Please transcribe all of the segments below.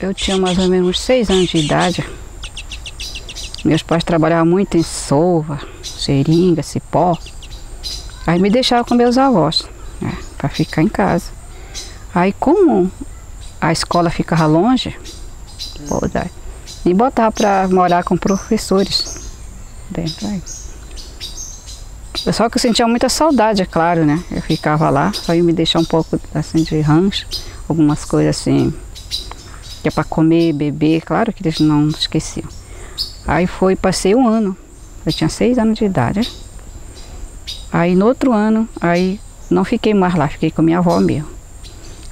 eu tinha mais ou menos seis anos de idade. Meus pais trabalhavam muito em sova, seringa, cipó. Aí me deixavam com meus avós, né, para ficar em casa. Aí como a escola ficava longe, me botava para morar com professores dentro aí. Só que eu sentia muita saudade, é claro, né? Eu ficava lá, só ia me deixar um pouco assim de rancho, algumas coisas assim, que é para comer, beber, claro que eles não esqueciam. Aí foi, passei um ano, eu tinha seis anos de idade. Aí no outro ano, aí não fiquei mais lá, fiquei com minha avó mesmo.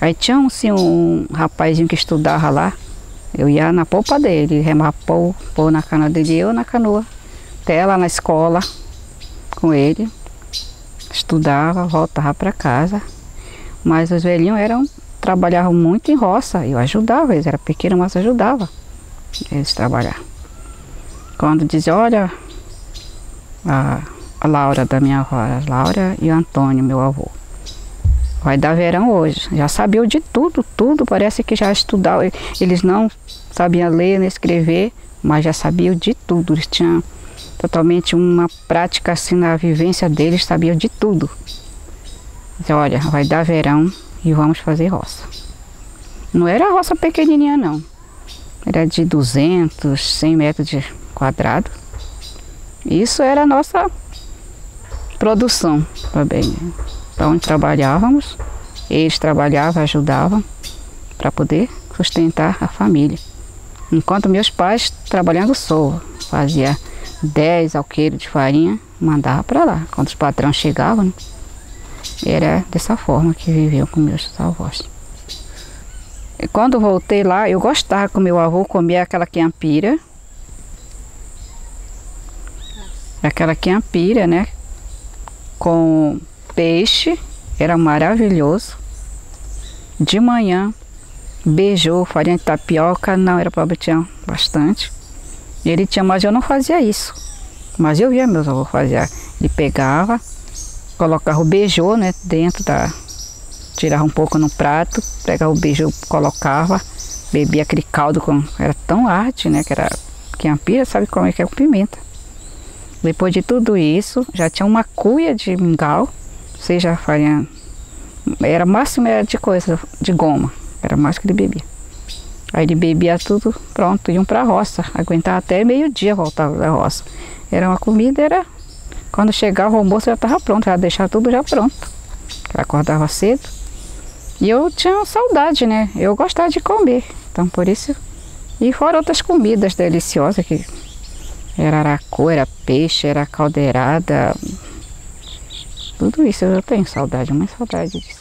Aí tinha um, assim, um rapazinho que estudava lá, eu ia na polpa dele, remar pô, pô na canoa dele, eu na canoa, até lá na escola, com ele, estudava, voltava para casa. Mas os velhinhos eram, trabalhavam muito em roça, eu ajudava, eles eram pequenos, mas ajudava eles trabalhar. Quando dizia, olha, a, a Laura da minha avó, a Laura e o Antônio, meu avô. Vai dar verão hoje. Já sabiam de tudo, tudo. Parece que já estudavam. Eles não sabiam ler nem escrever, mas já sabiam de tudo. Eles tinham totalmente uma prática assim na vivência deles, sabiam de tudo. Olha, vai dar verão e vamos fazer roça. Não era roça pequenininha não. Era de 200, 100 metros de quadrado. Isso era a nossa produção também. Para onde trabalhávamos, eles trabalhavam, ajudavam para poder sustentar a família. Enquanto meus pais trabalhando sova, fazia 10 alqueires de farinha, mandava para lá. Quando os patrões chegavam, né? Era dessa forma que viviam com meus avós. E quando voltei lá, eu gostava que meu avô comia aquela quiampira. Aquela quiampira, né? Com peixe, era maravilhoso. De manhã, beijou, farinha de tapioca, não era para tinha bastante. Ele tinha, mas eu não fazia isso. Mas eu via meus avós fazer. Ele pegava, colocava o beijô, né, dentro da. Tirava um pouco no prato, pegava o beijô, colocava, bebia aquele caldo com. Era tão arte, né? Que era. Que a pia sabe como é que é com pimenta. Depois de tudo isso, já tinha uma cuia de mingau, seja farinha. Era máximo era de coisa, de goma. Era mais que ele bebia. Aí ele bebia tudo, pronto, iam para a roça. Aguentava até meio-dia voltava da roça. Era uma comida, era. Quando chegava o almoço já estava pronto, já deixava tudo já pronto. Ela acordava cedo. E eu tinha saudade, né? Eu gostava de comer. Então por isso. E fora outras comidas deliciosas que era aracu, era peixe, era caldeirada. Tudo isso eu tenho saudade, muita saudade disso.